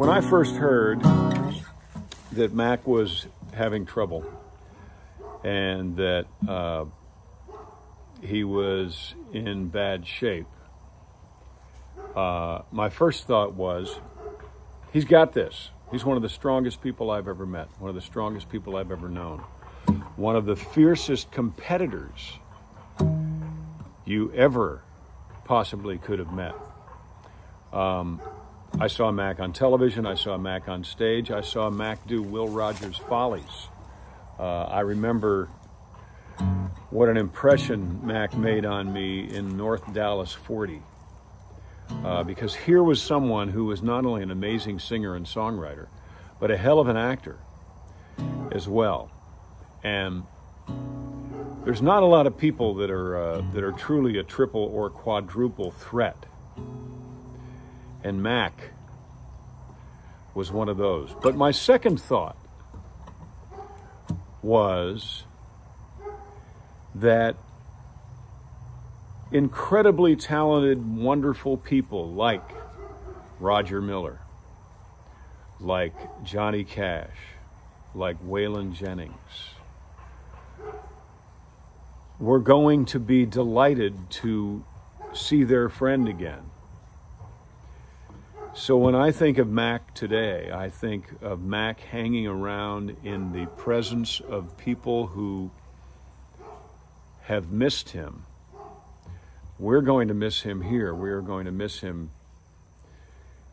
When I first heard that Mac was having trouble and that uh, he was in bad shape, uh, my first thought was, he's got this. He's one of the strongest people I've ever met, one of the strongest people I've ever known, one of the fiercest competitors you ever possibly could have met. Um, I saw Mac on television. I saw Mac on stage. I saw Mac do Will Rogers Follies. Uh, I remember what an impression Mac made on me in North Dallas 40. Uh, because here was someone who was not only an amazing singer and songwriter, but a hell of an actor as well. And there's not a lot of people that are uh, that are truly a triple or quadruple threat and Mac was one of those. But my second thought was that incredibly talented, wonderful people like Roger Miller, like Johnny Cash, like Waylon Jennings, were going to be delighted to see their friend again so when I think of Mac today, I think of Mac hanging around in the presence of people who have missed him. We're going to miss him here. We are going to miss him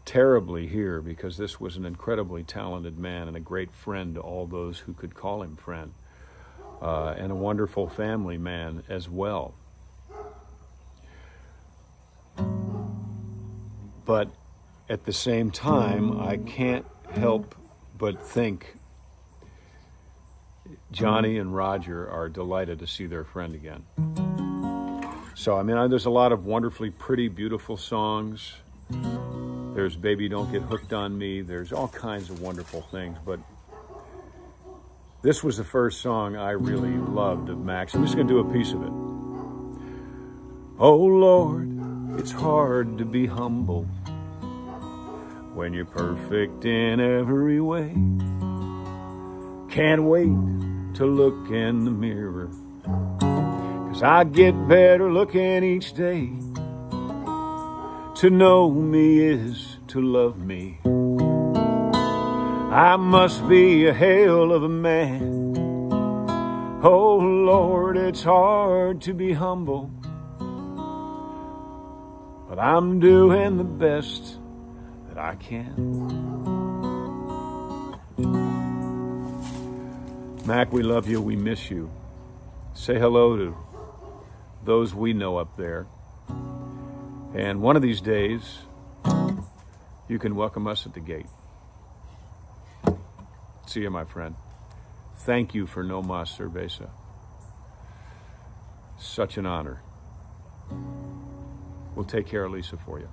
terribly here because this was an incredibly talented man and a great friend to all those who could call him friend, uh, and a wonderful family man as well. But at the same time, I can't help but think Johnny and Roger are delighted to see their friend again. So, I mean, there's a lot of wonderfully pretty, beautiful songs. There's Baby Don't Get Hooked on Me. There's all kinds of wonderful things. But this was the first song I really loved of Mac's. I'm just going to do a piece of it. Oh, Lord, it's hard to be humble when you're perfect in every way. Can't wait to look in the mirror, cause I get better looking each day. To know me is to love me. I must be a hell of a man. Oh Lord, it's hard to be humble, but I'm doing the best that I can. Mac, we love you. We miss you. Say hello to those we know up there. And one of these days, you can welcome us at the gate. See you, my friend. Thank you for No Mas Cerveza. Such an honor. We'll take care of Lisa for you.